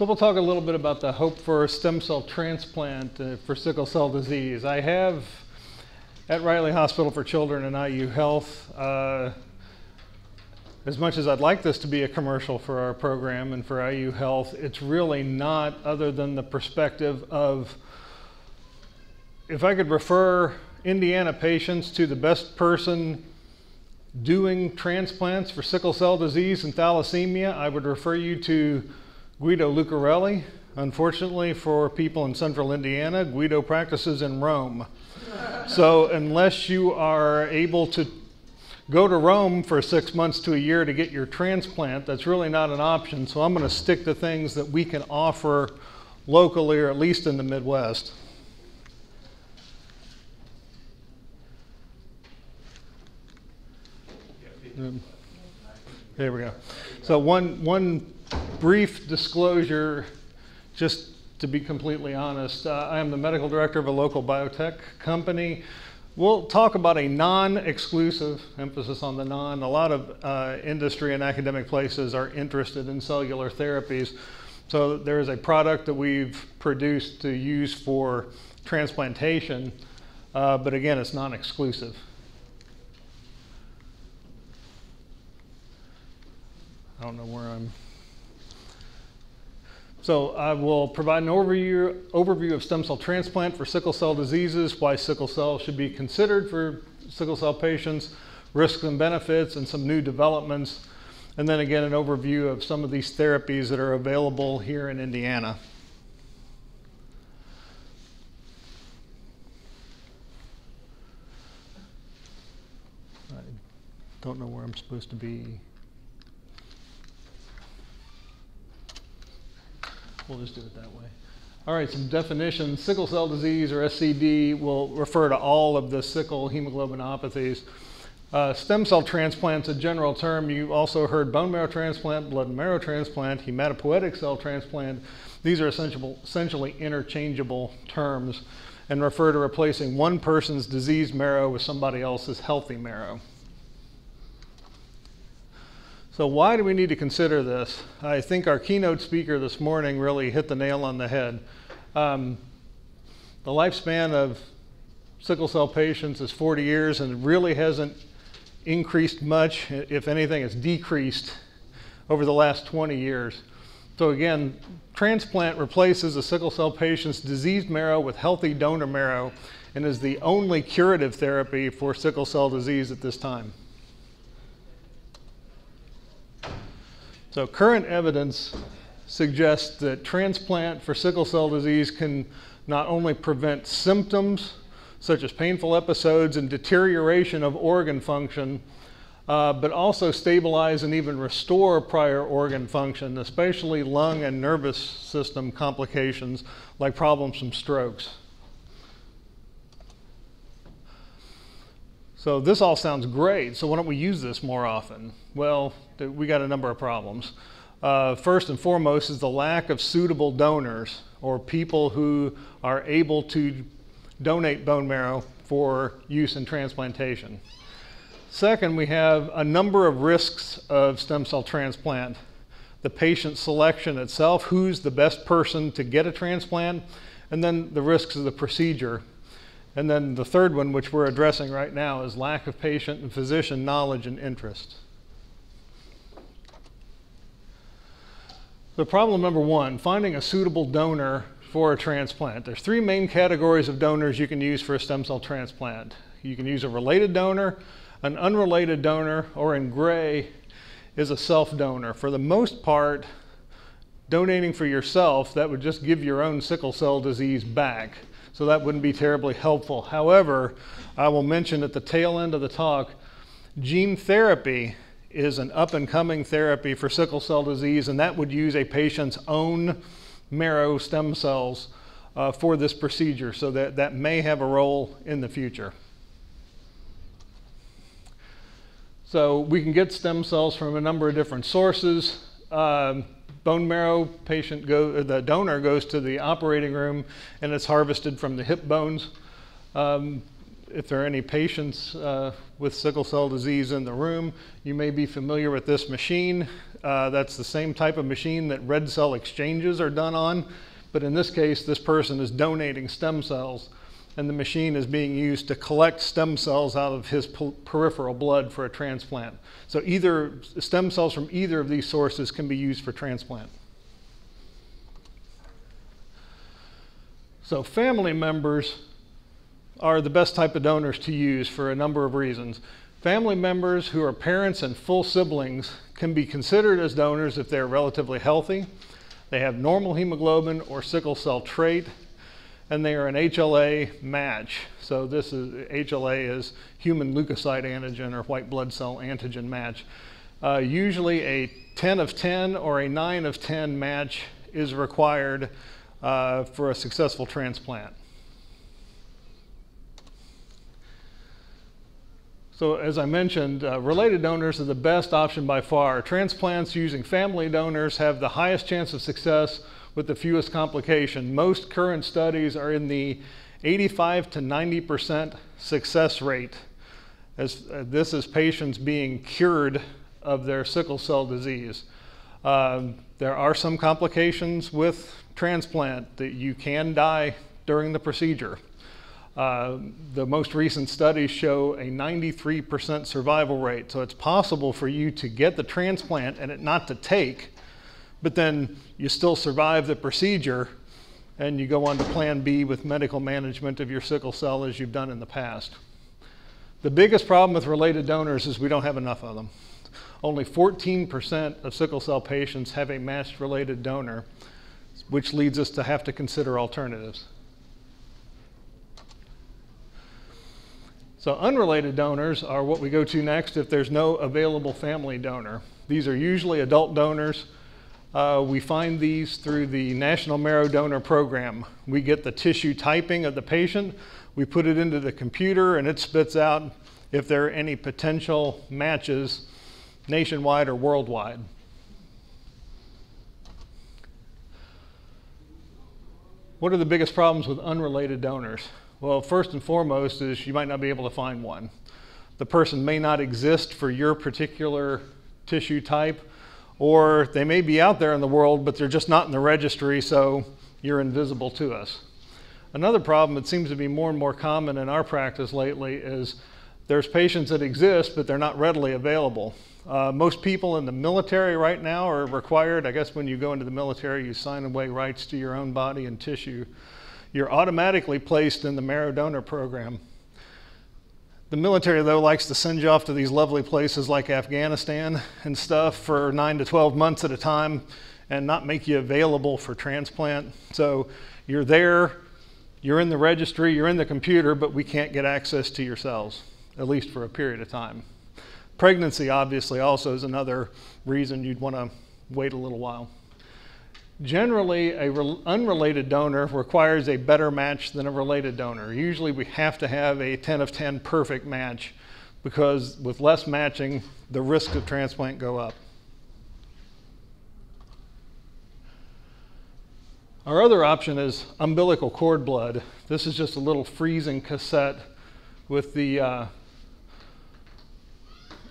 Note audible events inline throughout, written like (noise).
So we'll talk a little bit about the hope for stem cell transplant uh, for sickle cell disease. I have at Riley Hospital for Children and IU Health, uh, as much as I'd like this to be a commercial for our program and for IU Health, it's really not other than the perspective of if I could refer Indiana patients to the best person doing transplants for sickle cell disease and thalassemia, I would refer you to Guido Lucarelli. Unfortunately, for people in central Indiana, Guido practices in Rome. so, unless you are able to go to Rome for six months to a year to get your transplant, that's really not an option. So, I'm going to stick to things that we can offer locally or at least in the Midwest. There we go. So, one, one brief disclosure, just to be completely honest. Uh, I am the medical director of a local biotech company. We'll talk about a non exclusive, emphasis on the non. A lot of uh, industry and academic places are interested in cellular therapies. So there is a product that we've produced to use for transplantation, uh, but again, it's non exclusive. I don't know where I'm. So I will provide an overview, overview of stem cell transplant for sickle cell diseases, why sickle cell should be considered for sickle cell patients, risks and benefits, and some new developments. And then again, an overview of some of these therapies that are available here in Indiana. I don't know where I'm supposed to be. We'll just do it that way. All right, some definitions. Sickle cell disease or SCD will refer to all of the sickle hemoglobinopathies. Uh, stem cell transplant's a general term. You also heard bone marrow transplant, blood and marrow transplant, hematopoietic cell transplant. These are essentially interchangeable terms and refer to replacing one person's diseased marrow with somebody else's healthy marrow. So, why do we need to consider this? I think our keynote speaker this morning really hit the nail on the head. Um, the lifespan of sickle cell patients is 40 years and really hasn't increased much. If anything, it's decreased over the last 20 years. So, again, transplant replaces a sickle cell patient's diseased marrow with healthy donor marrow and is the only curative therapy for sickle cell disease at this time. So current evidence suggests that transplant for sickle cell disease can not only prevent symptoms such as painful episodes and deterioration of organ function, uh, but also stabilize and even restore prior organ function, especially lung and nervous system complications like problems from strokes. So this all sounds great. So why don't we use this more often? Well, we got a number of problems. Uh, first and foremost is the lack of suitable donors or people who are able to donate bone marrow for use in transplantation. Second, we have a number of risks of stem cell transplant. The patient selection itself, who's the best person to get a transplant, and then the risks of the procedure and then the third one, which we're addressing right now, is lack of patient and physician knowledge and interest. So, problem number one finding a suitable donor for a transplant. There's three main categories of donors you can use for a stem cell transplant. You can use a related donor, an unrelated donor, or in gray is a self donor. For the most part, donating for yourself, that would just give your own sickle cell disease back so that wouldn't be terribly helpful. However, I will mention at the tail end of the talk, gene therapy is an up and coming therapy for sickle cell disease, and that would use a patient's own marrow stem cells uh, for this procedure, so that, that may have a role in the future. So we can get stem cells from a number of different sources. Um, bone marrow patient go, the donor goes to the operating room and it's harvested from the hip bones. Um, if there are any patients uh, with sickle cell disease in the room, you may be familiar with this machine. Uh, that's the same type of machine that red cell exchanges are done on, but in this case, this person is donating stem cells, and the machine is being used to collect stem cells out of his peripheral blood for a transplant. So either stem cells from either of these sources can be used for transplant. So family members are the best type of donors to use for a number of reasons. Family members who are parents and full siblings can be considered as donors if they're relatively healthy, they have normal hemoglobin or sickle cell trait, and they are an HLA match. So this is HLA is human leukocyte antigen or white blood cell antigen match. Uh, usually a 10 of 10 or a 9 of 10 match is required uh, for a successful transplant. So as I mentioned, uh, related donors are the best option by far. Transplants using family donors have the highest chance of success with the fewest complication. Most current studies are in the 85 to 90% success rate. As uh, this is patients being cured of their sickle cell disease. Um, there are some complications with transplant that you can die during the procedure. Uh, the most recent studies show a 93% survival rate. So it's possible for you to get the transplant and it not to take, but then you still survive the procedure and you go on to plan B with medical management of your sickle cell as you've done in the past. The biggest problem with related donors is we don't have enough of them. Only 14% of sickle cell patients have a matched related donor, which leads us to have to consider alternatives. So unrelated donors are what we go to next if there's no available family donor. These are usually adult donors. Uh, we find these through the National Marrow Donor Program. We get the tissue typing of the patient, we put it into the computer, and it spits out if there are any potential matches nationwide or worldwide. What are the biggest problems with unrelated donors? Well, first and foremost is you might not be able to find one. The person may not exist for your particular tissue type, or they may be out there in the world, but they're just not in the registry, so you're invisible to us. Another problem that seems to be more and more common in our practice lately is there's patients that exist, but they're not readily available. Uh, most people in the military right now are required, I guess when you go into the military, you sign away rights to your own body and tissue you're automatically placed in the marrow donor program. The military, though, likes to send you off to these lovely places like Afghanistan and stuff for nine to 12 months at a time and not make you available for transplant. So you're there, you're in the registry, you're in the computer, but we can't get access to your cells, at least for a period of time. Pregnancy, obviously, also is another reason you'd want to wait a little while. Generally, a unrelated donor requires a better match than a related donor. Usually we have to have a 10 of 10 perfect match because with less matching, the risk of transplant go up. Our other option is umbilical cord blood. This is just a little freezing cassette with the uh,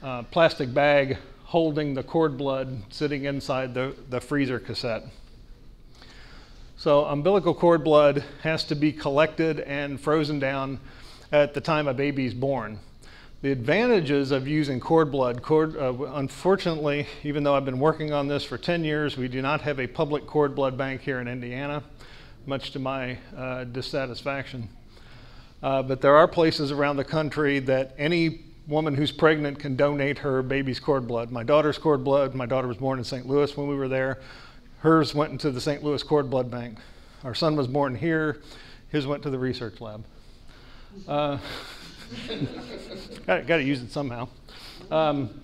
uh, plastic bag holding the cord blood sitting inside the, the freezer cassette. So umbilical cord blood has to be collected and frozen down at the time a baby is born. The advantages of using cord blood, cord, uh, unfortunately, even though I've been working on this for 10 years, we do not have a public cord blood bank here in Indiana, much to my uh, dissatisfaction. Uh, but there are places around the country that any woman who's pregnant can donate her baby's cord blood. My daughter's cord blood, my daughter was born in St. Louis when we were there. Hers went into the St. Louis Cord Blood Bank. Our son was born here. His went to the research lab. Uh, (laughs) got, to use it somehow. Um,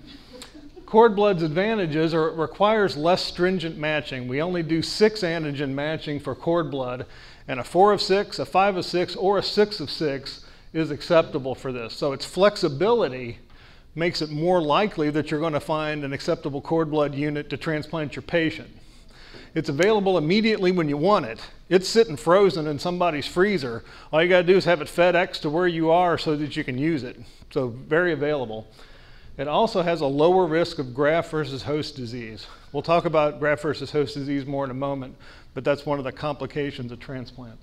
cord blood's advantages are it requires less stringent matching. We only do six antigen matching for cord blood, and a four of six, a five of six, or a six of six is acceptable for this. So its flexibility makes it more likely that you're going to find an acceptable cord blood unit to transplant your patient. It's available immediately when you want it. It's sitting frozen in somebody's freezer. All you got to do is have it FedEx to where you are so that you can use it. So, very available. It also has a lower risk of graft versus host disease. We'll talk about graft versus host disease more in a moment, but that's one of the complications of transplant.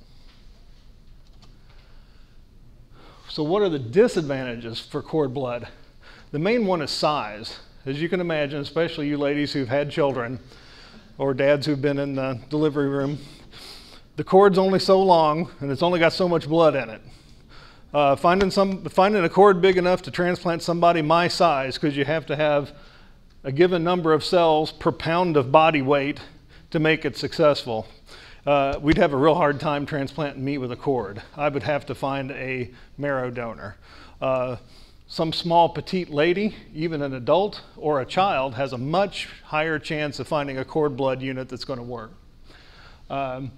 So, what are the disadvantages for cord blood? The main one is size. As you can imagine, especially you ladies who've had children or dads who've been in the delivery room, the cord's only so long and it's only got so much blood in it. Uh, finding, some, finding a cord big enough to transplant somebody my size, because you have to have a given number of cells per pound of body weight to make it successful. Uh, we'd have a real hard time transplanting me with a cord. I would have to find a marrow donor. Uh, some small petite lady, even an adult or a child, has a much higher chance of finding a cord blood unit that's going to work. Um,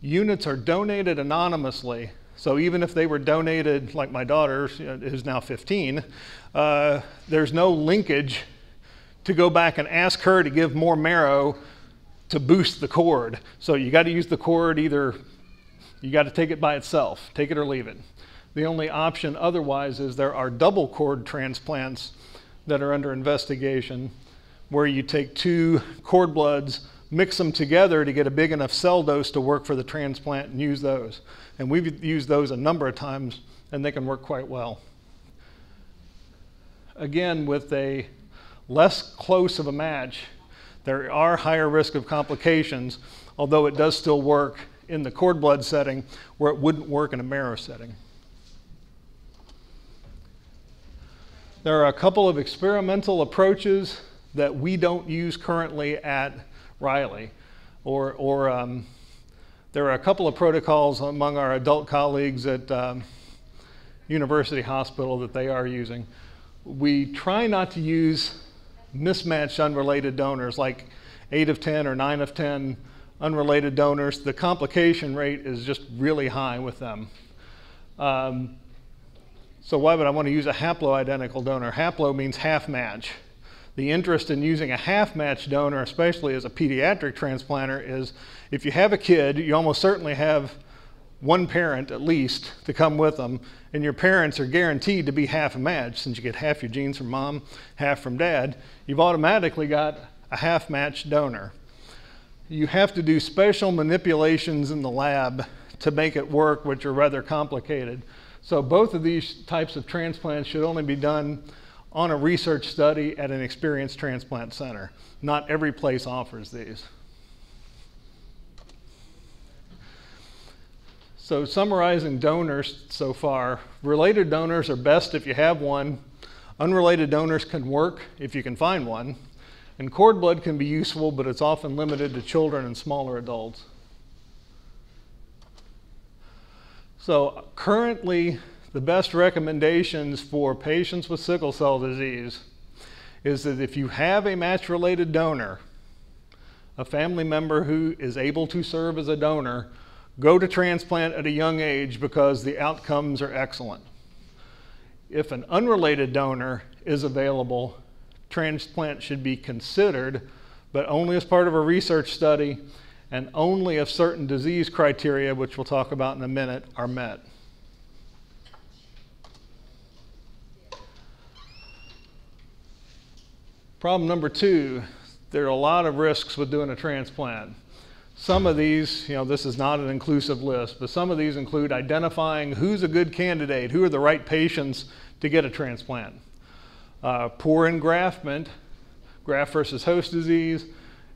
units are donated anonymously so even if they were donated, like my daughter, who's now 15, uh, there's no linkage to go back and ask her to give more marrow to boost the cord. So you got to use the cord either, you got to take it by itself, take it or leave it. The only option otherwise is there are double cord transplants that are under investigation where you take two cord bloods mix them together to get a big enough cell dose to work for the transplant and use those. And we've used those a number of times and they can work quite well. Again, with a less close of a match, there are higher risk of complications, although it does still work in the cord blood setting where it wouldn't work in a marrow setting. There are a couple of experimental approaches that we don't use currently at Riley. Or, or um, there are a couple of protocols among our adult colleagues at um, University Hospital that they are using. We try not to use mismatched unrelated donors like 8 of 10 or 9 of 10 unrelated donors. The complication rate is just really high with them. Um, so why would I want to use a haploidentical donor? Haplo means half match the interest in using a half match donor, especially as a pediatric transplanter, is if you have a kid, you almost certainly have one parent at least to come with them, and your parents are guaranteed to be half a match since you get half your genes from mom, half from dad. You've automatically got a half match donor. You have to do special manipulations in the lab to make it work, which are rather complicated. So, both of these types of transplants should only be done on a research study at an experienced transplant center. Not every place offers these. So, summarizing donors so far, related donors are best if you have one. Unrelated donors can work if you can find one. And cord blood can be useful, but it's often limited to children and smaller adults. So, currently, the best recommendations for patients with sickle cell disease is that if you have a match related donor, a family member who is able to serve as a donor, go to transplant at a young age because the outcomes are excellent. If an unrelated donor is available, transplant should be considered, but only as part of a research study and only if certain disease criteria, which we'll talk about in a minute, are met. Problem number two, there are a lot of risks with doing a transplant. Some of these, you know, this is not an inclusive list, but some of these include identifying who's a good candidate, who are the right patients to get a transplant. Uh, poor engraftment, graft versus host disease,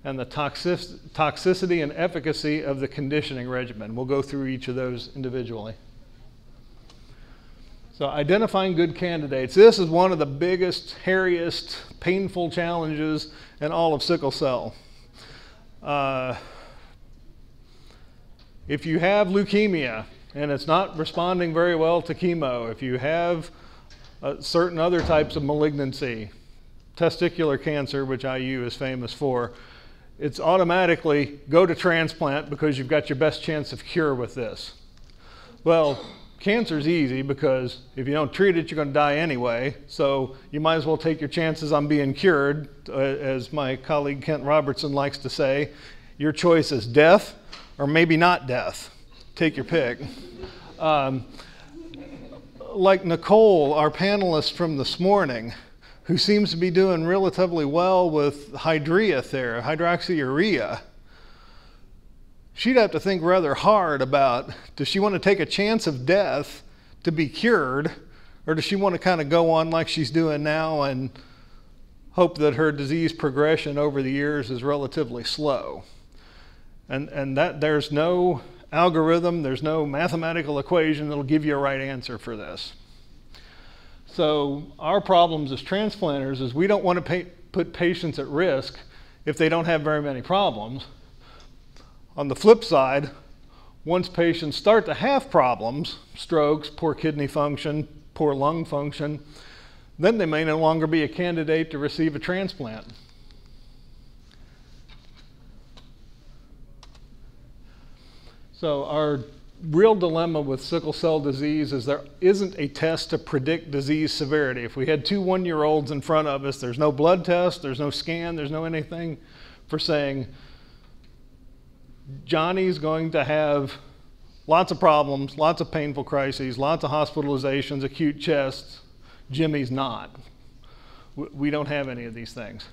and the toxic, toxicity and efficacy of the conditioning regimen. We'll go through each of those individually. So, identifying good candidates. This is one of the biggest, hairiest, painful challenges in all of sickle cell. Uh, if you have leukemia and it's not responding very well to chemo, if you have uh, certain other types of malignancy, testicular cancer, which IU is famous for, it's automatically go to transplant because you've got your best chance of cure with this. Well, cancer is easy because if you don't treat it, you're going to die anyway. So you might as well take your chances on being cured, uh, as my colleague Kent Robertson likes to say. Your choice is death or maybe not death. Take your pick. Um, like Nicole, our panelist from this morning, who seems to be doing relatively well with hydrea there, hydroxyurea, she'd have to think rather hard about does she want to take a chance of death to be cured, or does she want to kind of go on like she's doing now and hope that her disease progression over the years is relatively slow? And, and that there's no algorithm, there's no mathematical equation that'll give you a right answer for this. So our problems as transplanters is we don't want to pay, put patients at risk if they don't have very many problems. On the flip side, once patients start to have problems, strokes, poor kidney function, poor lung function, then they may no longer be a candidate to receive a transplant. So our real dilemma with sickle cell disease is there isn't a test to predict disease severity. If we had two one year olds in front of us, there's no blood test, there's no scan, there's no anything for saying Johnny's going to have lots of problems, lots of painful crises, lots of hospitalizations, acute chests. Jimmy's not. We don't have any of these things.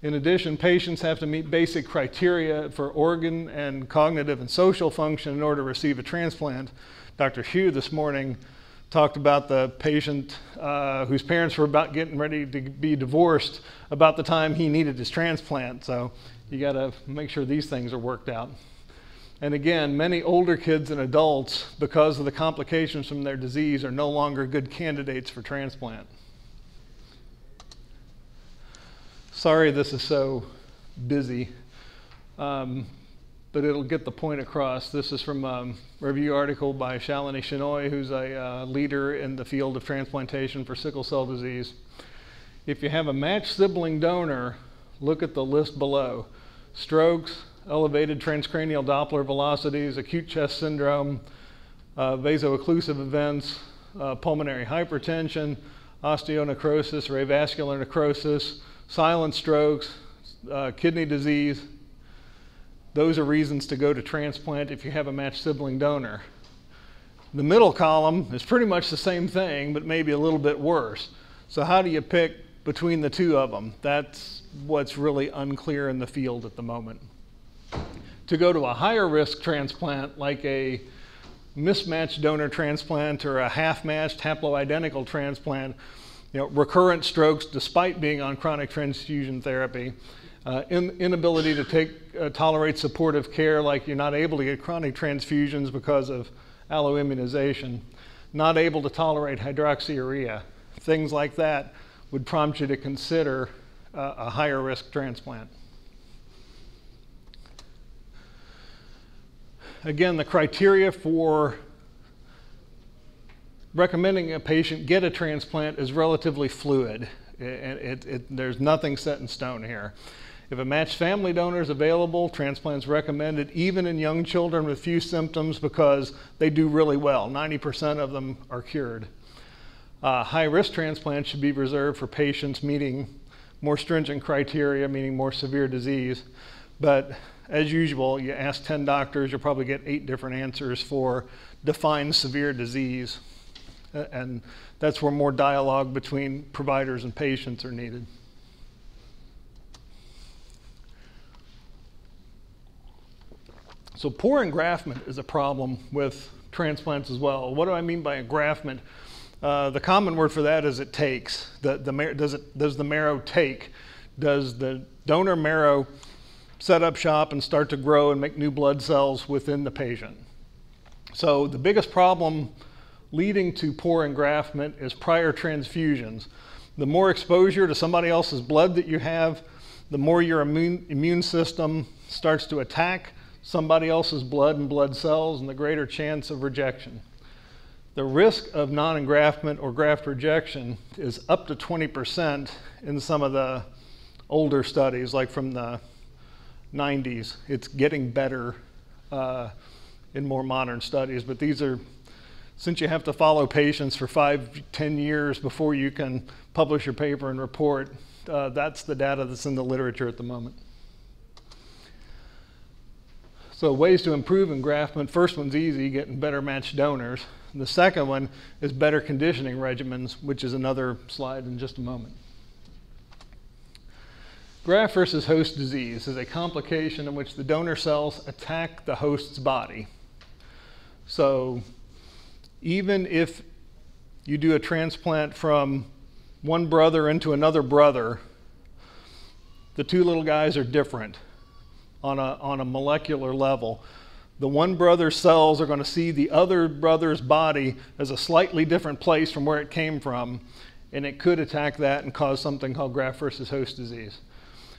In addition, patients have to meet basic criteria for organ and cognitive and social function in order to receive a transplant. Dr. Hsu this morning talked about the patient uh, whose parents were about getting ready to be divorced about the time he needed his transplant. So you got to make sure these things are worked out. And again, many older kids and adults, because of the complications from their disease, are no longer good candidates for transplant. Sorry this is so busy, um, but it'll get the point across. This is from a review article by Shalini Shenoy, who's a uh, leader in the field of transplantation for sickle cell disease. If you have a matched sibling donor, look at the list below. Strokes, elevated transcranial Doppler velocities, acute chest syndrome, uh, vaso-occlusive events, uh, pulmonary hypertension, osteonecrosis or avascular necrosis, silent strokes, uh, kidney disease. Those are reasons to go to transplant if you have a matched sibling donor. The middle column is pretty much the same thing, but maybe a little bit worse. So, how do you pick between the two of them? That's what's really unclear in the field at the moment. To go to a higher risk transplant, like a mismatched donor transplant or a half matched haploidentical transplant, you know, recurrent strokes despite being on chronic transfusion therapy, uh, in, inability to take, uh, tolerate supportive care, like you're not able to get chronic transfusions because of alloimmunization, not able to tolerate hydroxyurea, things like that would prompt you to consider uh, a higher risk transplant. Again, the criteria for recommending a patient get a transplant is relatively fluid. It, it, it, there's nothing set in stone here. If a matched family donor is available, transplants recommended even in young children with few symptoms because they do really well. 90% of them are cured. Uh, high risk transplants should be reserved for patients meeting more stringent criteria, meaning more severe disease. But as usual, you ask 10 doctors, you'll probably get eight different answers for defined severe disease and that's where more dialogue between providers and patients are needed. So poor engraftment is a problem with transplants as well. What do I mean by engraftment? Uh, the common word for that is it takes. The, the does, it, does the marrow take? Does the donor marrow set up shop and start to grow and make new blood cells within the patient? So the biggest problem leading to poor engraftment is prior transfusions. The more exposure to somebody else's blood that you have, the more your immune, immune system starts to attack somebody else's blood and blood cells, and the greater chance of rejection. The risk of non engraftment or graft rejection is up to 20% in some of the older studies, like from the 90s. It's getting better uh, in more modern studies, but these are since you have to follow patients for five, ten years before you can publish your paper and report, uh, that's the data that's in the literature at the moment. So ways to improve engraftment, first one's easy, getting better matched donors. The second one is better conditioning regimens, which is another slide in just a moment. Graft versus host disease is a complication in which the donor cells attack the host's body. So even if you do a transplant from one brother into another brother, the two little guys are different on a, on a molecular level. The one brother's cells are going to see the other brother's body as a slightly different place from where it came from, and it could attack that and cause something called graft versus host disease.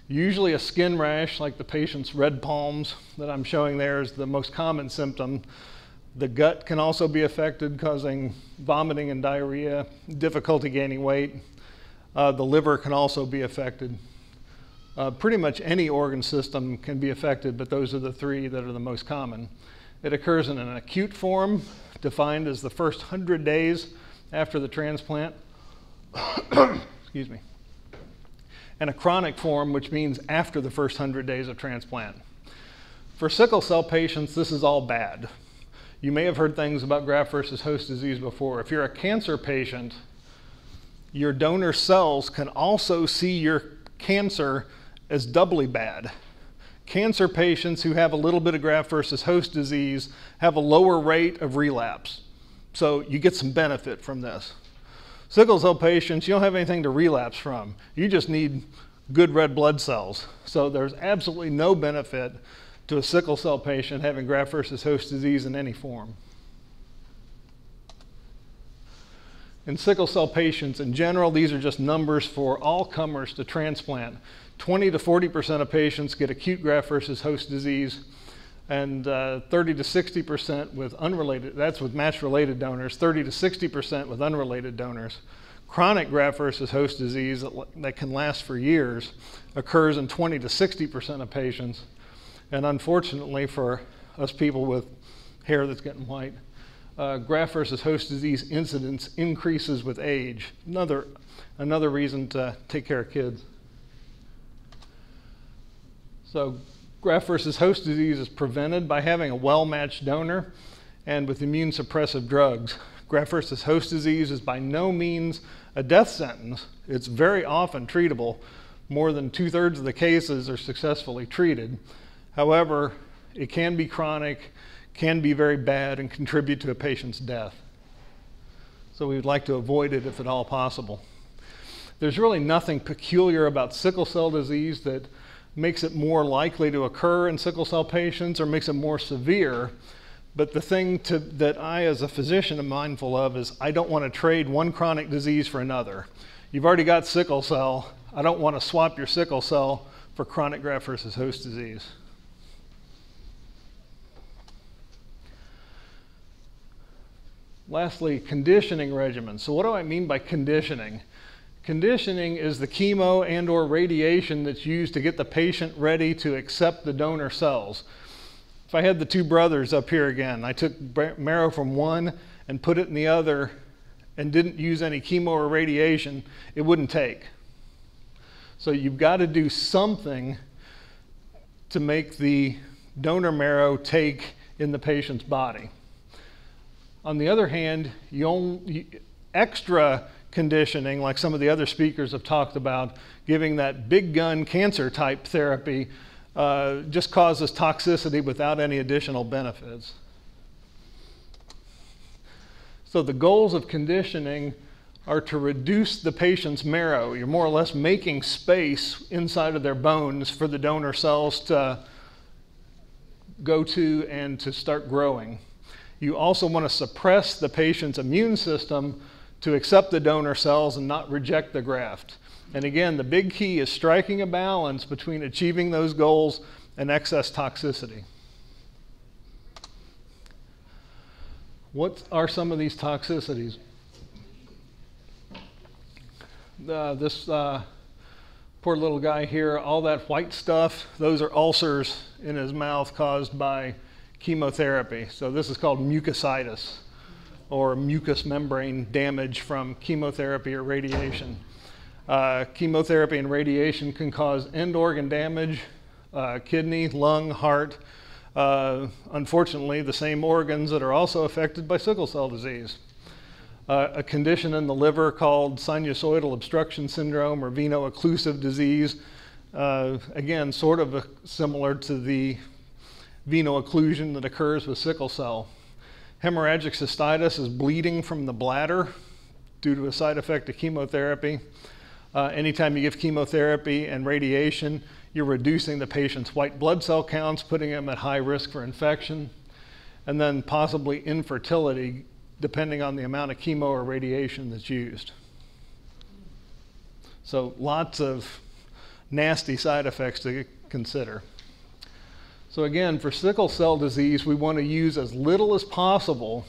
Usually, a skin rash, like the patient's red palms that I'm showing there, is the most common symptom. The gut can also be affected, causing vomiting and diarrhea, difficulty gaining weight. Uh, the liver can also be affected. Uh, pretty much any organ system can be affected, but those are the three that are the most common. It occurs in an acute form, defined as the first 100 days after the transplant. (coughs) Excuse me. And a chronic form, which means after the first 100 days of transplant. For sickle cell patients, this is all bad. You may have heard things about graft versus host disease before. If you're a cancer patient, your donor cells can also see your cancer as doubly bad. Cancer patients who have a little bit of graft versus host disease have a lower rate of relapse. So you get some benefit from this. Sickle cell patients, you don't have anything to relapse from. You just need good red blood cells. So there's absolutely no benefit to a sickle cell patient having graft versus host disease in any form. In sickle cell patients in general, these are just numbers for all comers to transplant. 20 to 40% of patients get acute graft versus host disease, and uh, 30 to 60% with unrelated, that's with match related donors, 30 to 60% with unrelated donors. Chronic graft versus host disease that, that can last for years occurs in 20 to 60% of patients. And unfortunately, for us people with hair that's getting white, uh, graft versus host disease incidence increases with age. Another, another reason to take care of kids. So graft versus host disease is prevented by having a well-matched donor and with immune suppressive drugs. Graft versus host disease is by no means a death sentence. It's very often treatable. More than two thirds of the cases are successfully treated. However, it can be chronic, can be very bad, and contribute to a patient's death. So we would like to avoid it if at all possible. There's really nothing peculiar about sickle cell disease that makes it more likely to occur in sickle cell patients or makes it more severe. But the thing to, that I, as a physician, am mindful of is I don't want to trade one chronic disease for another. You've already got sickle cell. I don't want to swap your sickle cell for chronic graft versus host disease. Lastly, conditioning regimens. So what do I mean by conditioning? Conditioning is the chemo and or radiation that's used to get the patient ready to accept the donor cells. If I had the two brothers up here again, I took marrow from one and put it in the other and didn't use any chemo or radiation, it wouldn't take. So you've got to do something to make the donor marrow take in the patient's body. On the other hand, you only, extra conditioning, like some of the other speakers have talked about, giving that big gun cancer type therapy uh, just causes toxicity without any additional benefits. So the goals of conditioning are to reduce the patient's marrow. You're more or less making space inside of their bones for the donor cells to go to and to start growing. You also want to suppress the patient's immune system to accept the donor cells and not reject the graft. And again, the big key is striking a balance between achieving those goals and excess toxicity. What are some of these toxicities? Uh, this uh, poor little guy here, all that white stuff, those are ulcers in his mouth caused by chemotherapy. So this is called mucositis or mucous membrane damage from chemotherapy or radiation. Uh, chemotherapy and radiation can cause end organ damage, uh, kidney, lung, heart. Uh, unfortunately, the same organs that are also affected by sickle cell disease. Uh, a condition in the liver called sinusoidal obstruction syndrome or veno-occlusive disease. Uh, again, sort of similar to the veno-occlusion that occurs with sickle cell. Hemorrhagic cystitis is bleeding from the bladder due to a side effect of chemotherapy. Uh, anytime you give chemotherapy and radiation, you're reducing the patient's white blood cell counts, putting them at high risk for infection, and then possibly infertility depending on the amount of chemo or radiation that's used. So lots of nasty side effects to consider. So again, for sickle cell disease, we want to use as little as possible.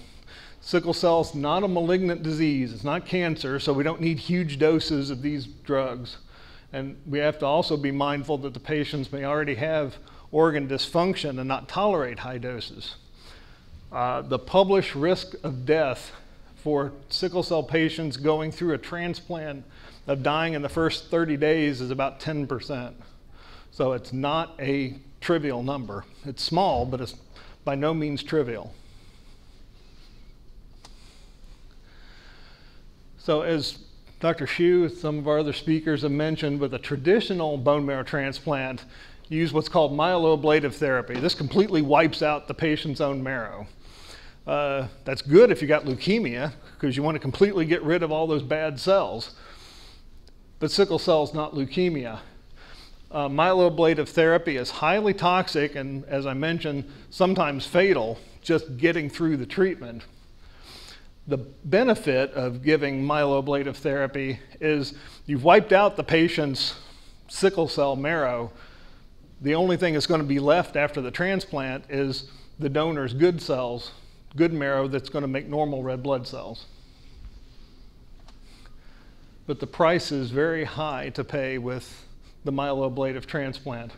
Sickle cell is not a malignant disease. It's not cancer, so we don't need huge doses of these drugs. And we have to also be mindful that the patients may already have organ dysfunction and not tolerate high doses. Uh, the published risk of death for sickle cell patients going through a transplant of dying in the first 30 days is about 10%. So it's not a trivial number. It's small, but it's by no means trivial. So as Dr. Hsu, some of our other speakers have mentioned, with a traditional bone marrow transplant, use what's called myeloablative therapy. This completely wipes out the patient's own marrow. Uh, that's good if you got leukemia, because you want to completely get rid of all those bad cells. But sickle cell is not leukemia. Uh, myeloablative therapy is highly toxic and, as I mentioned, sometimes fatal just getting through the treatment the benefit of giving myeloablative therapy is you've wiped out the patient's sickle cell marrow. The only thing that's going to be left after the transplant is the donor's good cells, good marrow that's going to make normal red blood cells. But the price is very high to pay with the myeloablative transplant.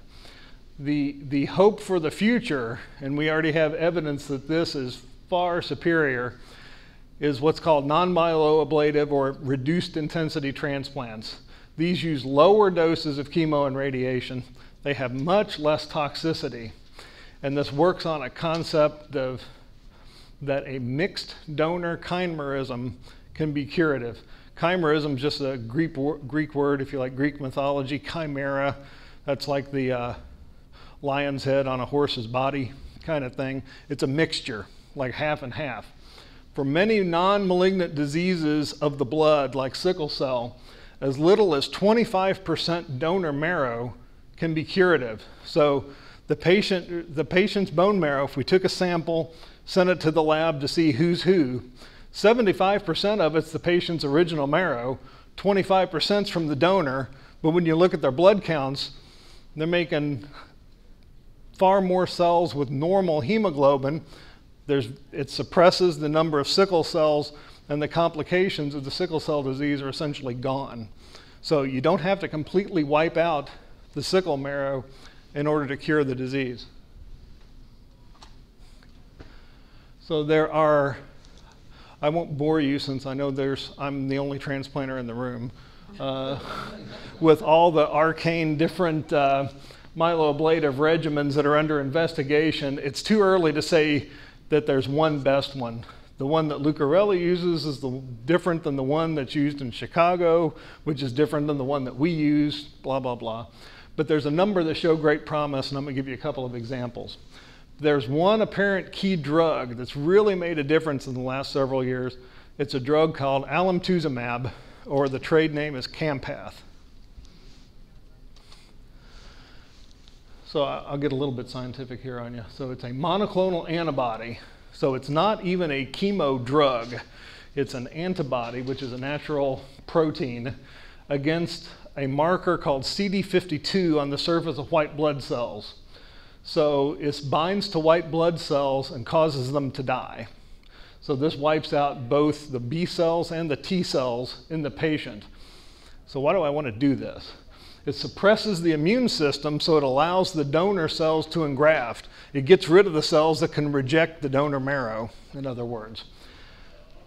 The, the hope for the future, and we already have evidence that this is far superior, is what's called non-myeloablative or reduced intensity transplants. These use lower doses of chemo and radiation. They have much less toxicity. And this works on a concept of that a mixed donor chimerism can be curative. Chimerism is just a Greek, Greek word, if you like Greek mythology. Chimera, that's like the uh, lion's head on a horse's body kind of thing. It's a mixture, like half and half. For many non malignant diseases of the blood, like sickle cell, as little as 25% donor marrow can be curative. So, the, patient, the patient's bone marrow, if we took a sample, sent it to the lab to see who's who, 75% of it's the patient's original marrow, 25% is from the donor, but when you look at their blood counts, they're making far more cells with normal hemoglobin there's, it suppresses the number of sickle cells, and the complications of the sickle cell disease are essentially gone. So you don't have to completely wipe out the sickle marrow in order to cure the disease. So there are, I won't bore you since I know there's, I'm the only transplanter in the room, uh, (laughs) with all the arcane different uh, myeloablative regimens that are under investigation. It's too early to say that there's one best one. The one that Lucarelli uses is the, different than the one that's used in Chicago, which is different than the one that we use, blah, blah, blah. But there's a number that show great promise, and I'm going to give you a couple of examples. There's one apparent key drug that's really made a difference in the last several years. It's a drug called alemtuzumab, or the trade name is Campath. So I'll get a little bit scientific here on you. So it's a monoclonal antibody. So it's not even a chemo drug. It's an antibody, which is a natural protein, against a marker called CD52 on the surface of white blood cells. So it binds to white blood cells and causes them to die. So this wipes out both the B cells and the T cells in the patient. So why do I want to do this? It suppresses the immune system so it allows the donor cells to engraft. It gets rid of the cells that can reject the donor marrow, in other words.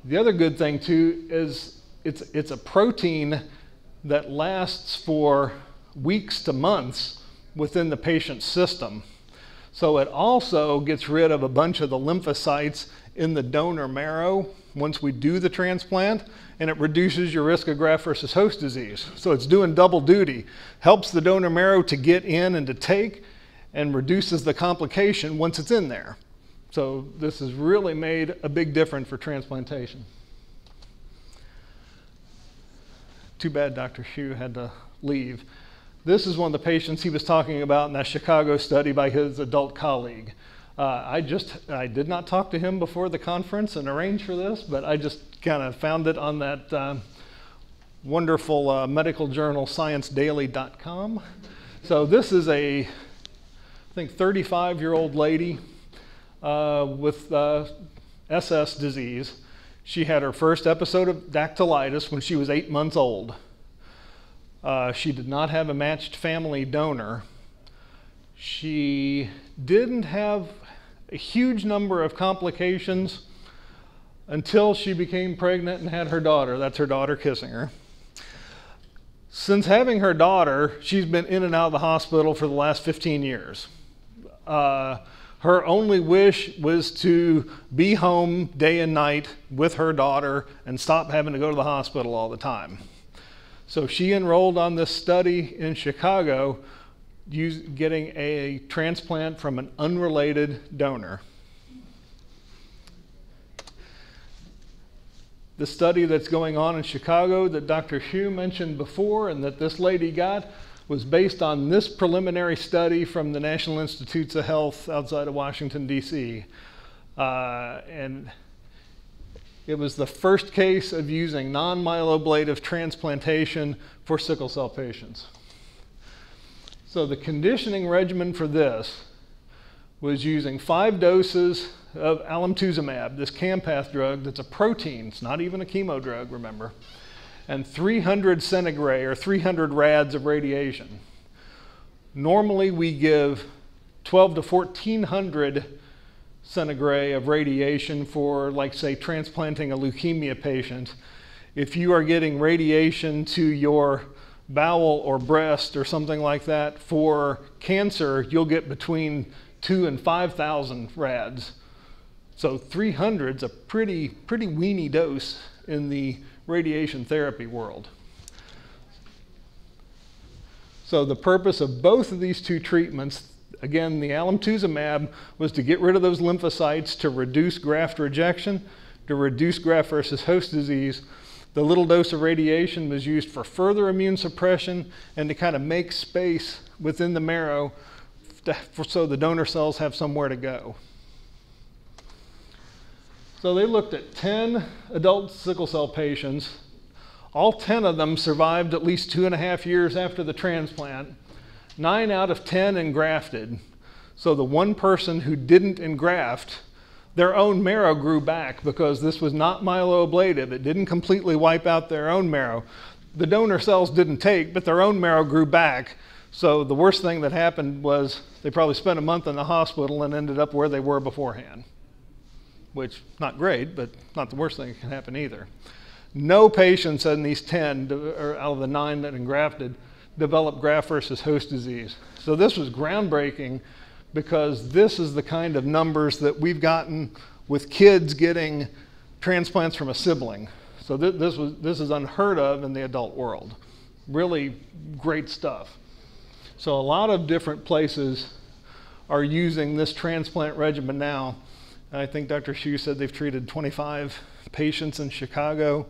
The other good thing, too, is it's, it's a protein that lasts for weeks to months within the patient's system. So it also gets rid of a bunch of the lymphocytes in the donor marrow once we do the transplant, and it reduces your risk of graft versus host disease. So it's doing double duty. Helps the donor marrow to get in and to take, and reduces the complication once it's in there. So this has really made a big difference for transplantation. Too bad Dr. Hsu had to leave. This is one of the patients he was talking about in that Chicago study by his adult colleague. Uh, I just I did not talk to him before the conference and arrange for this, but I just kind of found it on that uh, wonderful uh, medical journal ScienceDaily.com. So this is a I think 35 year old lady uh, with SS uh, disease. She had her first episode of dactylitis when she was eight months old. Uh, she did not have a matched family donor. She didn't have a huge number of complications until she became pregnant and had her daughter. That's her daughter kissing her. Since having her daughter, she's been in and out of the hospital for the last 15 years. Uh, her only wish was to be home day and night with her daughter and stop having to go to the hospital all the time. So she enrolled on this study in Chicago getting a transplant from an unrelated donor. The study that's going on in Chicago that Dr. Hsu mentioned before and that this lady got was based on this preliminary study from the National Institutes of Health outside of Washington, D.C. Uh, and it was the first case of using non myeloablative transplantation for sickle cell patients. So the conditioning regimen for this was using five doses of alemtuzumab, this Campath drug that's a protein, it's not even a chemo drug, remember, and 300 centigray or 300 rads of radiation. Normally we give 12 to 1400 centigray of radiation for, like, say, transplanting a leukemia patient. If you are getting radiation to your bowel or breast or something like that for cancer, you'll get between two and 5,000 rads. So 300 is a pretty, pretty weeny dose in the radiation therapy world. So the purpose of both of these two treatments, again, the alemtuzumab was to get rid of those lymphocytes to reduce graft rejection, to reduce graft versus host disease, the little dose of radiation was used for further immune suppression and to kind of make space within the marrow to, for, so the donor cells have somewhere to go. So they looked at 10 adult sickle cell patients. All 10 of them survived at least two and a half years after the transplant. Nine out of 10 engrafted. So the one person who didn't engraft their own marrow grew back because this was not myeloablative. It didn't completely wipe out their own marrow. The donor cells didn't take, but their own marrow grew back. So the worst thing that happened was they probably spent a month in the hospital and ended up where they were beforehand, which not great, but not the worst thing that can happen either. No patients in these 10, or out of the nine that engrafted, developed graft versus host disease. So this was groundbreaking because this is the kind of numbers that we've gotten with kids getting transplants from a sibling. So th- this, was, this is unheard of in the adult world. Really great stuff. So a lot of different places are using this transplant regimen now. I think Dr. Hsu said they've treated 25 patients in Chicago,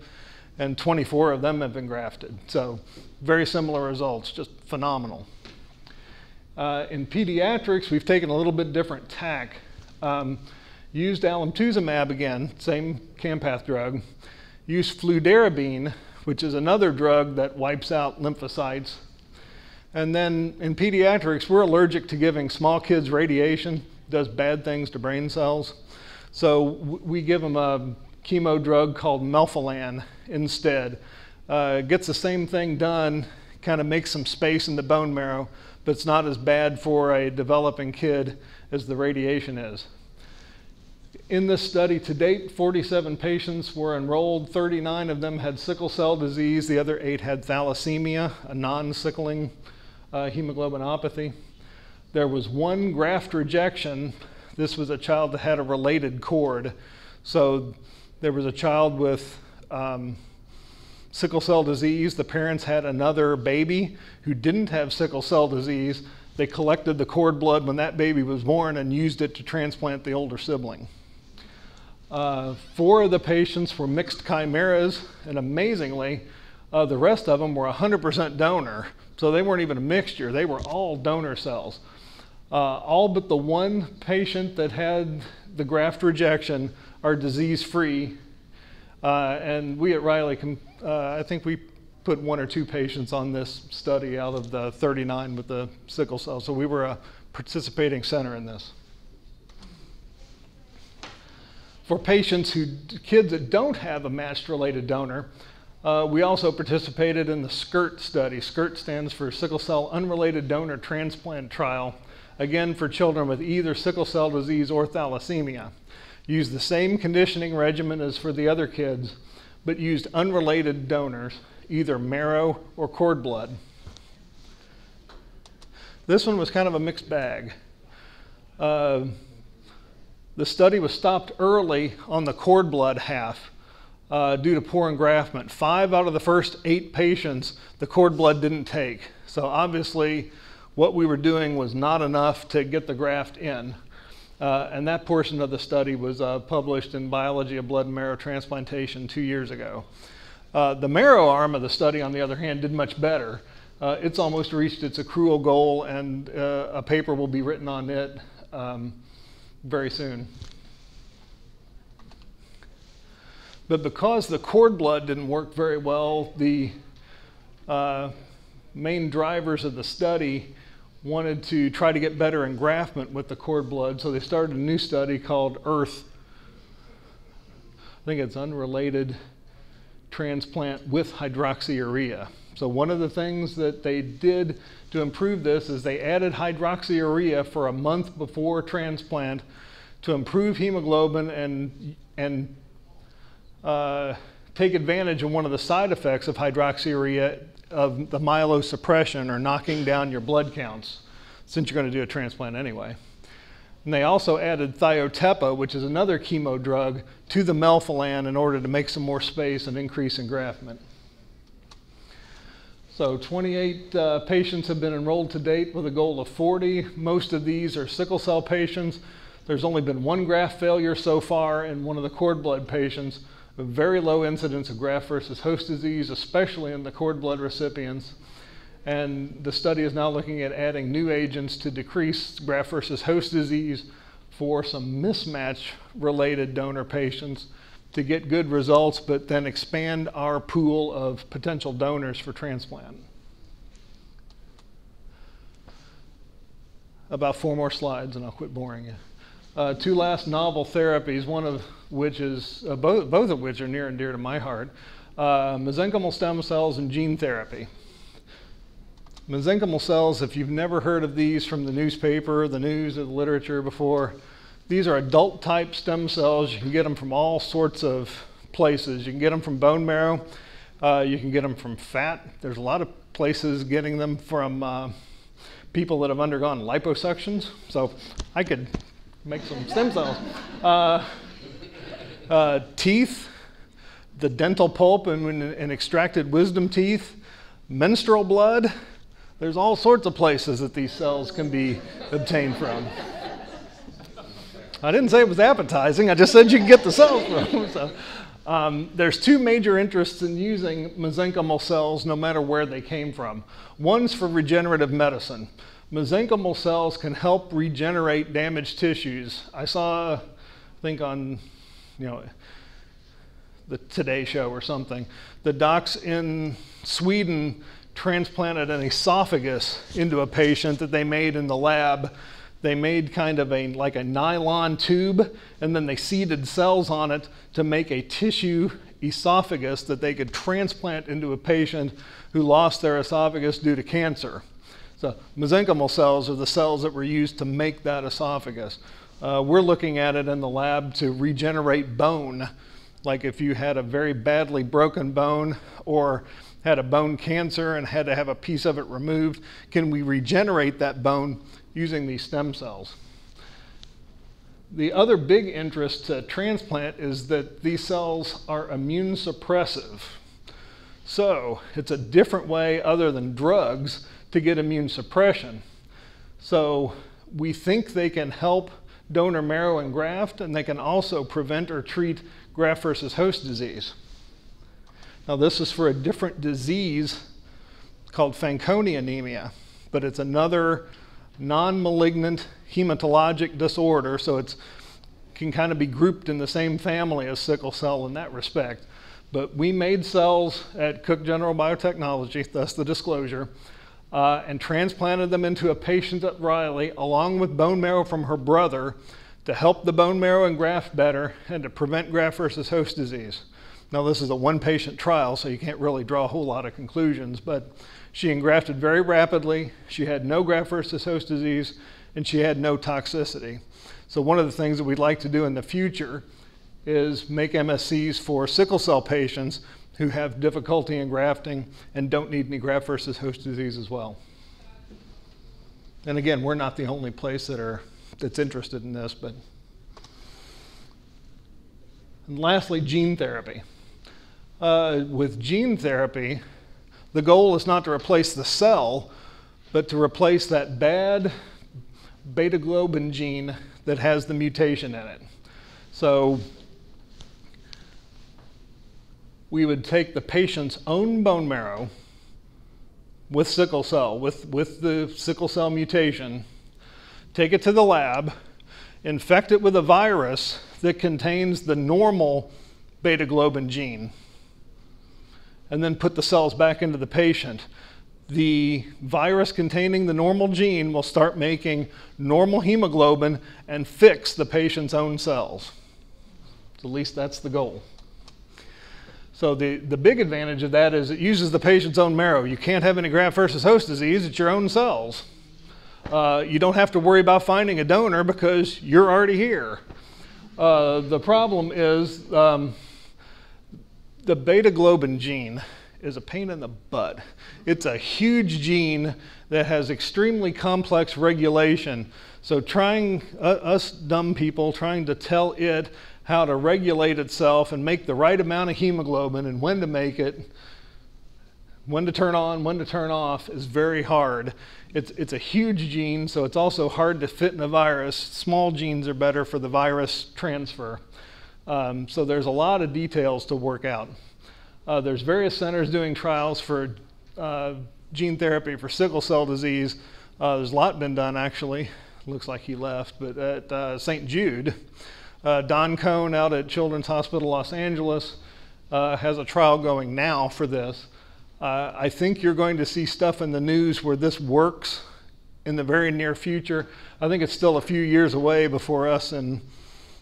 and 24 of them have been grafted. So very similar results, just phenomenal. Uh, in pediatrics, we've taken a little bit different tack. Um, used alemtuzumab again, same Campath drug. Used fludarabine, which is another drug that wipes out lymphocytes. And then in pediatrics, we're allergic to giving small kids radiation, does bad things to brain cells. So we give them a chemo drug called melphalan instead. Uh, gets the same thing done, kind of makes some space in the bone marrow, but it's not as bad for a developing kid as the radiation is. In this study to date, 47 patients were enrolled. 39 of them had sickle cell disease. The other eight had thalassemia, a non sickling uh, hemoglobinopathy. there was one graft rejection. This was a child that had a related cord. So there was a child with um, sickle cell disease. The parents had another baby who didn't have sickle cell disease. They collected the cord blood when that baby was born and used it to transplant the older sibling. Uh, four of the patients were mixed chimeras, and amazingly, uh, the rest of them were 100% donor. So they weren't even a mixture, they were all donor cells. Uh, all but the one patient that had the graft rejection are disease free. Uh, and we at Riley, can, uh, I think we put one or two patients on this study out of the 39 with the sickle cell. So we were a participating center in this. For patients who, kids that don't have a matched related donor, uh, we also participated in the SCURT study. SCURT stands for Sickle Cell Unrelated Donor Transplant Trial, again for children with either sickle cell disease or thalassemia. Used the same conditioning regimen as for the other kids, but used unrelated donors, either marrow or cord blood. This one was kind of a mixed bag. Uh, the study was stopped early on the cord blood half uh, due to poor engraftment. Five out of the first eight patients, the cord blood didn't take. So obviously, what we were doing was not enough to get the graft in. Uh, and that portion of the study was uh, published in Biology of Blood and Marrow Transplantation two years ago. Uh, the marrow arm of the study, on the other hand, did much better. Uh, it's almost reached its accrual goal, and uh, a paper will be written on it um, very soon. But because the cord blood didn't work very well, the uh, main drivers of the study wanted to try to get better engraftment with the cord blood, so they started a new study called EARTH. I think it's unrelated transplant with hydroxyurea. So, one of the things that they did to improve this is they added hydroxyurea for a month before transplant to improve hemoglobin and, and uh, take advantage of one of the side effects of hydroxyurea of the myelosuppression or knocking down your blood counts, since you're going to do a transplant anyway. And they also added thiotepa, which is another chemo drug, to the melphalan in order to make some more space and increase engraftment. So 28 uh, patients have been enrolled to date with a goal of 40. Most of these are sickle cell patients. There's only been one graft failure so far in one of the cord blood patients, a very low incidence of graft versus host disease, especially in the cord blood recipients. And the study is now looking at adding new agents to decrease graft versus host disease for some mismatch related donor patients to get good results, but then expand our pool of potential donors for transplant. About four more slides and I'll quit boring you. Uh, two last novel therapies, one of which is, uh, both, both of which are near and dear to my heart uh, mesenchymal stem cells and gene therapy. Mesenchymal cells, if you've never heard of these from the newspaper, the news, or the literature before, these are adult type stem cells. You can get them from all sorts of places. You can get them from bone marrow, uh, you can get them from fat. There's a lot of places getting them from uh, people that have undergone liposuctions. So I could make some stem cells. Uh, uh, teeth, the dental pulp and, and extracted wisdom teeth, menstrual blood. There's all sorts of places that these cells can be obtained from. I didn't say it was appetizing, I just said you can get the cells from. (laughs) So, um, there's two major interests in using mesenchymal cells no matter where they came from. One's for regenerative medicine mesenchymal cells can help regenerate damaged tissues. I saw, I think on, you know, the Today Show or something, the docs in Sweden transplanted an esophagus into a patient that they made in the lab. They made kind of a like a nylon tube, and then they seeded cells on it to make a tissue esophagus that they could transplant into a patient who lost their esophagus due to cancer. So mesenchymal cells are the cells that were used to make that esophagus. Uh, we're looking at it in the lab to regenerate bone like if you had a very badly broken bone or had a bone cancer and had to have a piece of it removed, can we regenerate that bone using these stem cells? The other big interest to transplant is that these cells are immune suppressive. So it's a different way, other than drugs, to get immune suppression. So we think they can help donor marrow and graft, and they can also prevent or treat graft versus host disease. Now, this is for a different disease called Fanconi anemia, but it's another non malignant hematologic disorder, so it can kind of be grouped in the same family as sickle cell in that respect. But we made cells at Cook General Biotechnology, thus the disclosure, uh, and transplanted them into a patient at Riley along with bone marrow from her brother to help the bone marrow and graft better and to prevent graft versus host disease. Now, this is a one patient trial, so you can't really draw a whole lot of conclusions, but she engrafted very rapidly. She had no graft versus host disease, and she had no toxicity. So, one of the things that we'd like to do in the future is make MSCs for sickle cell patients who have difficulty in grafting and don't need any graft versus host disease as well. And again, we're not the only place that are that's interested in this, but and lastly, gene therapy. Uh, with gene therapy, the goal is not to replace the cell, but to replace that bad beta globin gene that has the mutation in it. So we would take the patient's own bone marrow with sickle cell, with, with the sickle cell mutation, take it to the lab, infect it with a virus that contains the normal beta globin gene, and then put the cells back into the patient. The virus containing the normal gene will start making normal hemoglobin and fix the patient's own cells. At least that's the goal. So the, the big advantage of that is it uses the patient's own marrow. You can't have any graft versus host disease, it's your own cells. Uh, you don't have to worry about finding a donor because you're already here. Uh, the problem is um, the beta globin gene is a pain in the butt. It's a huge gene that has extremely complex regulation. So trying uh, us dumb people trying to tell it how to regulate itself and make the right amount of hemoglobin and when to make it, when to turn on, when to turn off is very hard. It's, it's a huge gene, so it's also hard to fit in a virus. Small genes are better for the virus transfer. Um, so there's a lot of details to work out. Uh, there's various centers doing trials for uh, gene therapy for sickle cell disease. Uh, there's a lot been done actually. Looks like he left, but at uh, St. Jude, uh, Don Kohn out at Children's Hospital Los Angeles uh, has a trial going now for this. Uh, I think you're going to see stuff in the news where this works in the very near future. I think it's still a few years away before us in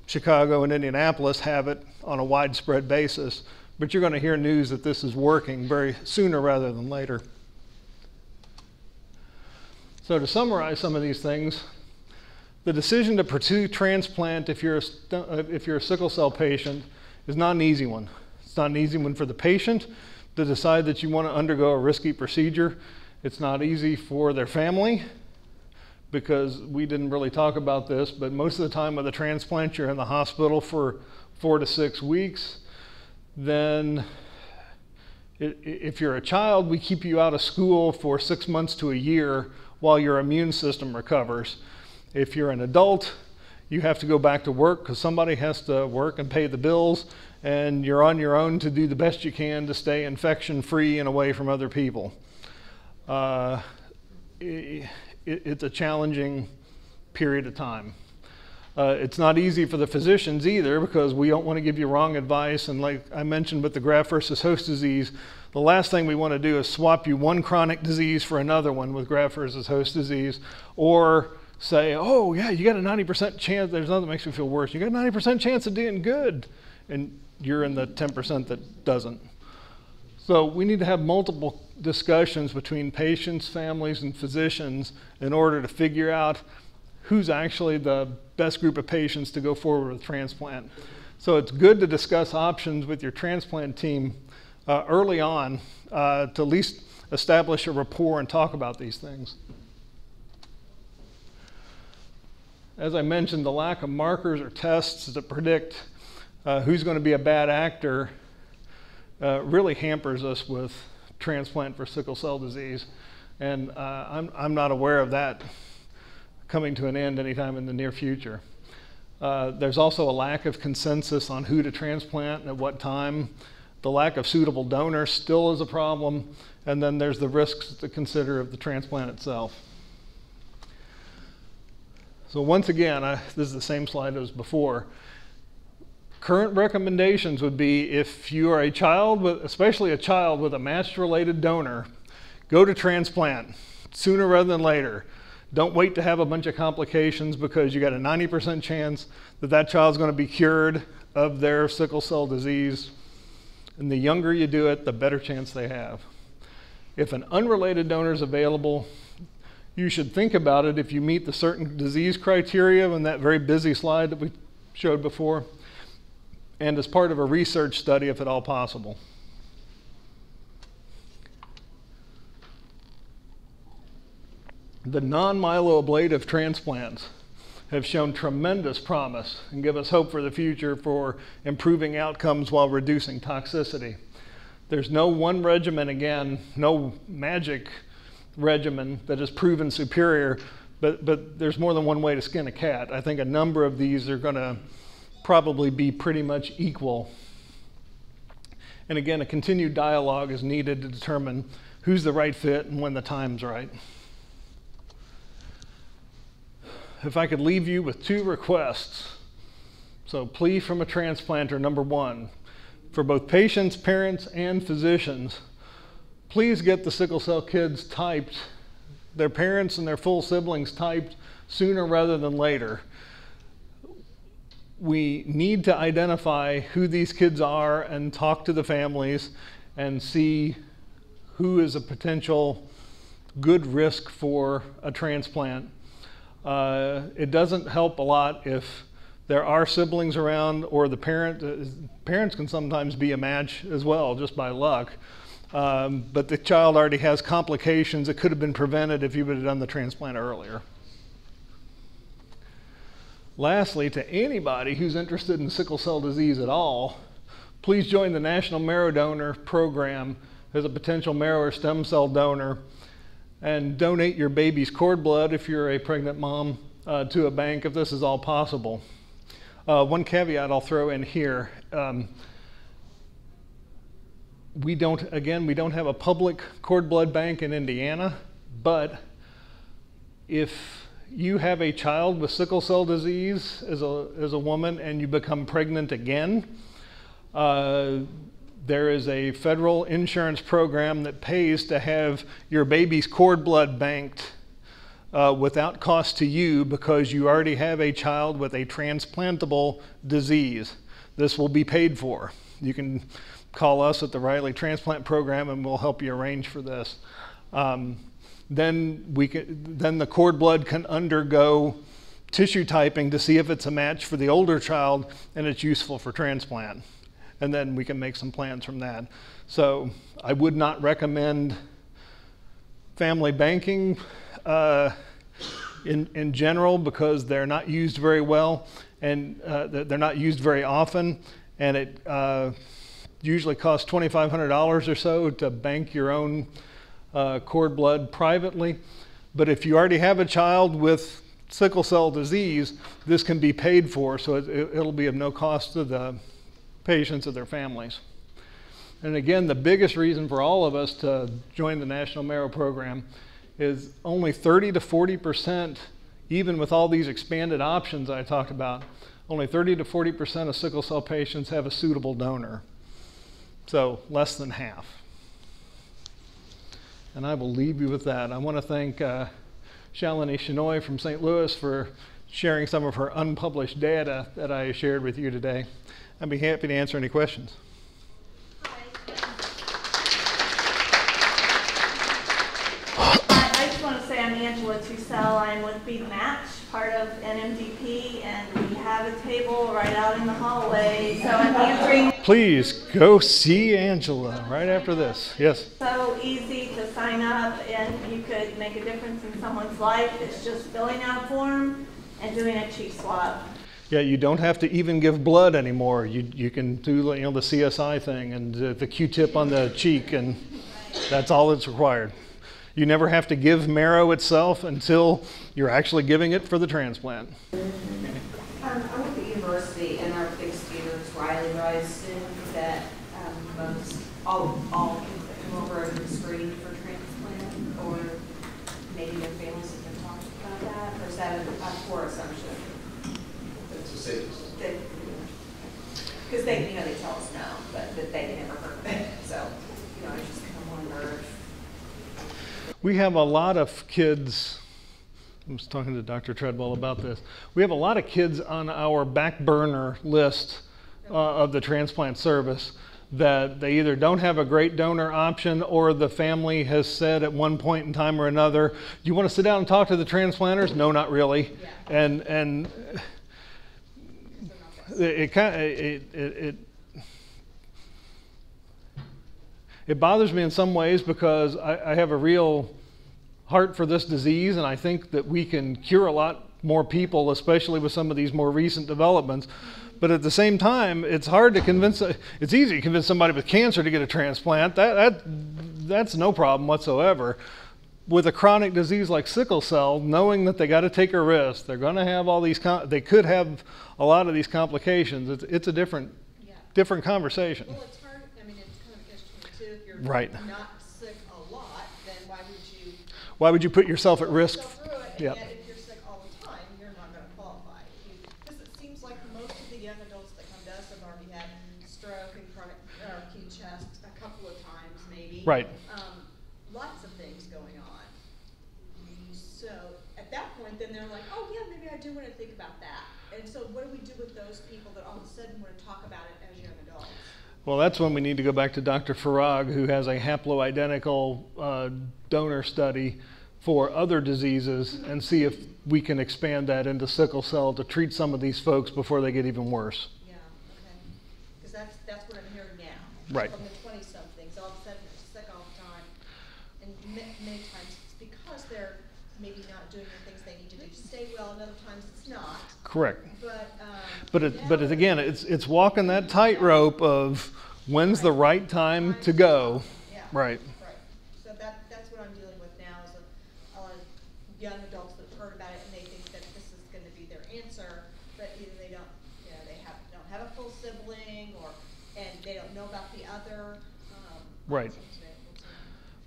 Chicago and Indianapolis have it on a widespread basis. But you're going to hear news that this is working very sooner rather than later. So, to summarize some of these things, the decision to pursue transplant if you're, a, uh, if you're a sickle cell patient is not an easy one. It's not an easy one for the patient to decide that you want to undergo a risky procedure. It's not easy for their family because we didn't really talk about this, but most of the time with a transplant, you're in the hospital for four to six weeks. Then, if you're a child, we keep you out of school for six months to a year while your immune system recovers. If you're an adult, you have to go back to work because somebody has to work and pay the bills, and you're on your own to do the best you can to stay infection free and away from other people. Uh, it, it's a challenging period of time. Uh, it's not easy for the physicians either because we don't want to give you wrong advice. And like I mentioned with the graft versus host disease, the last thing we want to do is swap you one chronic disease for another one with graft versus host disease or say, oh, yeah, you got a 90% chance. There's nothing that makes me feel worse. You got a 90% chance of doing good. And you're in the 10% that doesn't. So we need to have multiple discussions between patients, families, and physicians in order to figure out who's actually the best group of patients to go forward with transplant. So it's good to discuss options with your transplant team uh, early on uh, to at least establish a rapport and talk about these things. As I mentioned, the lack of markers or tests to predict uh, who's going to be a bad actor uh, really hampers us with transplant for sickle cell disease. And uh, I'm, I'm not aware of that coming to an end anytime in the near future. Uh, there's also a lack of consensus on who to transplant and at what time. The lack of suitable donors still is a problem. And then there's the risks to consider of the transplant itself. So once again, I, this is the same slide as before. Current recommendations would be if you are a child, with, especially a child with a match-related donor, go to transplant sooner rather than later. Don't wait to have a bunch of complications because you got a 90% chance that that child's going to be cured of their sickle cell disease. And the younger you do it, the better chance they have. If an unrelated donor is available, you should think about it if you meet the certain disease criteria in that very busy slide that we showed before and as part of a research study if at all possible. The non-myeloablative transplants have shown tremendous promise and give us hope for the future for improving outcomes while reducing toxicity. There's no one regimen, again, no magic regimen that is proven superior, but, but there's more than one way to skin a cat. I think a number of these are going to probably be pretty much equal. And again, a continued dialogue is needed to determine who's the right fit and when the time's right. If I could leave you with two requests. So, plea from a transplanter number one for both patients, parents, and physicians, please get the sickle cell kids typed, their parents and their full siblings typed sooner rather than later we need to identify who these kids are and talk to the families and see who is a potential good risk for a transplant. Uh, it doesn't help a lot if there are siblings around or the parent, uh, parents can sometimes be a match as well, just by luck. Um, but the child already has complications that could have been prevented if you would have done the transplant earlier. Lastly, to anybody who's interested in sickle cell disease at all, please join the National Marrow Donor Program as a potential marrow or stem cell donor and donate your baby's cord blood if you're a pregnant mom uh, to a bank if this is all possible. Uh, one caveat I'll throw in here. Um, we don't, again, we don't have a public cord blood bank in Indiana, but if you have a child with sickle cell disease as a, as a woman and you become pregnant again, uh, there is a federal insurance program that pays to have your baby's cord blood banked uh, without cost to you because you already have a child with a transplantable disease. This will be paid for. You can call us at the Riley Transplant Program and we'll help you arrange for this. Um, then, we can, then the cord blood can undergo tissue typing to see if it's a match for the older child and it's useful for transplant. And then we can make some plans from that. So I would not recommend family banking uh, in, in general because they're not used very well and uh, they're not used very often. And it uh, usually costs $2,500 or so to bank your own uh, cord blood privately. But if you already have a child with sickle cell disease, this can be paid for, so it, will be of no cost to the patients or their families. And again, the biggest reason for all of us to join the National Marrow Program is only 30 to 40 percent, even with all these expanded options I talked about, only 30 to 40 percent of sickle cell patients have a suitable donor. So less than half. And I will leave you with that. I want to thank uh, Shalini Shenoy from St. Louis for sharing some of her unpublished data that I shared with you today. I'd be happy to answer any questions. I just want to say I'm Angela Tussell. I'm with be match, part of NMDP, and have a table right out in the hallway. So I'm answering. Please go see Angela right after this. Yes. So easy to sign up, and you could make a difference in someone's life. It's just filling out a form and doing a cheek swab. Yeah, you don't have to even give blood anymore. You, you can do you know the CSI thing and the, the Q-tip on the cheek, and that's all that's required. You never have to give marrow itself until you're actually giving it for the transplant. Um, I went to university and our big students, Riley Ryerson, that um, most, all, all kids that come over are screened for transplant, or maybe their families have been talking about that, or is that a a poor assumption? It's a safe. Because they, you know, they tell us no, but that they never heard of it, so, you know, I just kind of wonder if We have a lot of kids. I was talking to Dr. Treadwell about this. We have a lot of kids on our back burner list uh, of the transplant service that they either don't have a great donor option or the family has said at one point in time or another, "Do you want to sit down and talk to the transplanters?" No, not really. Yeah. And and it, it kind it, it, it it bothers me in some ways because I, I have a real heart for this disease, and I think that we can cure a lot more people, especially with some of these more recent developments. But at the same time, it's hard to convince. It's easy to convince somebody with cancer to get a transplant. That that that's no problem whatsoever. With a chronic disease like sickle cell, knowing that they got to take a risk, they're going to have all these. They could have a lot of these complications. It's it's a different Yeah. different conversation. Well, it's hard, I mean, it's kind of twenty-two. If you're Right. not sick a lot, then why would you? Why would you put yourself at risk? yourself through it? Yep. Yet, if you're sick all the time, you're not gonna qualify. Because it seems like most of the young adults that come to us have already had stroke and chronic, uh, acute chest a couple of times, maybe. Right. Um, lots of things going on. So, at that point, then they're like, oh, yeah, maybe I do wanna think about that. And so what do we do with those people that all of a sudden wanna talk about it as young adults? Well, that's when we need to go back to Dr. Farag, who has a haploidentical uh, donor study for other diseases and see if we can expand that into sickle cell to treat some of these folks before they get even worse. Yeah, okay. Because that's, that's what I'm hearing now. Right. From the twenty-somethings, all of a sudden they're sick all the time. And ma- many times it's because they're maybe not doing the things they need to do to stay well, and other times it's not. Correct. But. But it, but it, again, it's it's walking that tightrope of when's the right time to go. Yeah. Right. Right. So that, that's what I'm dealing with now is a, a lot of young adults that have heard about it and they think that this is gonna be their answer, but either they don't, you know, they have, don't have a full sibling or, and they don't know about the other, um. Right. options available to them.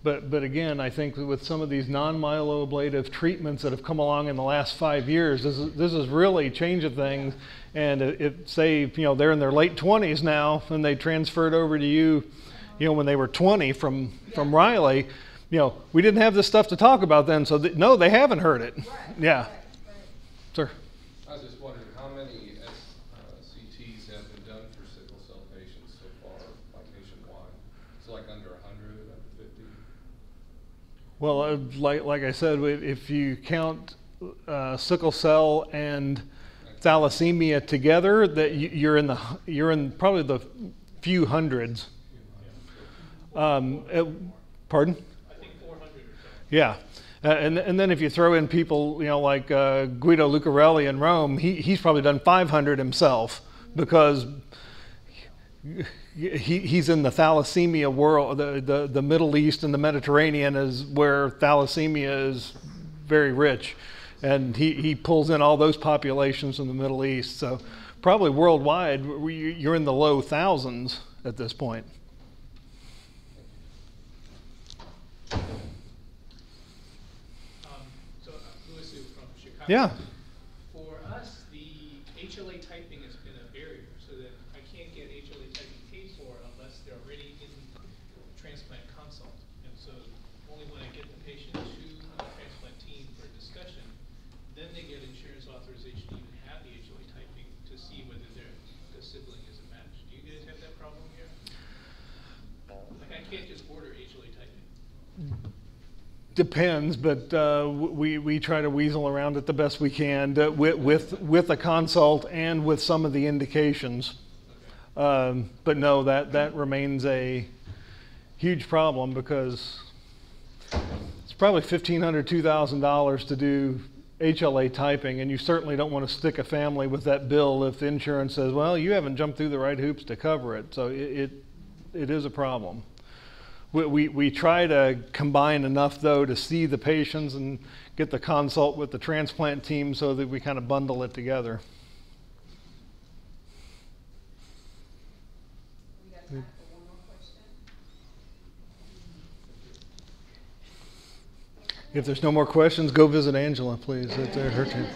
But, but again, I think with some of these non-myeloablative treatments that have come along in the last five years, this is, this is really changing things. And it, it say, you know, they're in their late twenties now, and they transferred over to you, you know, when they were 20 from, from Riley. You know, we didn't have this stuff to talk about then, so th- no, they haven't heard it. Right. Yeah, Right, right. sir. I was just wondering, how many SCTs have been done for sickle cell patients so far, like nationwide? Is it like under hundred, under fifty? Well, uh, like, like I said, if you count uh, sickle cell and thalassemia together, that you- you're in the you're in probably the few hundreds. Um, uh, pardon? Yeah. Uh, and, and then if you throw in people, you know, like uh, Guido Lucarelli in Rome, he, he's probably done 500 himself because he, he's in the thalassemia world. The, the, the Middle East and the Mediterranean is where thalassemia is very rich. And he, he pulls in all those populations in the Middle East. So probably worldwide, we- you're in the low thousands at this point. Um, so, uh, Louis from Chicago. Yeah. For us, the HLA typing has been a barrier, so that I can't get HLA typing paid for unless they're already in transplant consult. And so, only when I get the patient to the transplant team for a discussion, then they get insurance authorization to even have the HLA typing to see whether their, the sibling is a match. Do you guys have that problem here? Like, I can't just order HLA typing. Depends, but uh, we, we try to weasel around it the best we can to, with, with, with a consult and with some of the indications. Um, but no, that, that remains a huge problem because it's probably $1,500, $2,000 to do HLA typing, and you certainly don't want to stick a family with that bill if insurance says, well, you haven't jumped through the right hoops to cover it. So it, it, it is a problem. We, we, we try to combine enough, though, to see the patients and get the consult with the transplant team so that we kind of bundle it together. We got time for one more question? If there's no more questions, go visit Angela, please. That's her turn.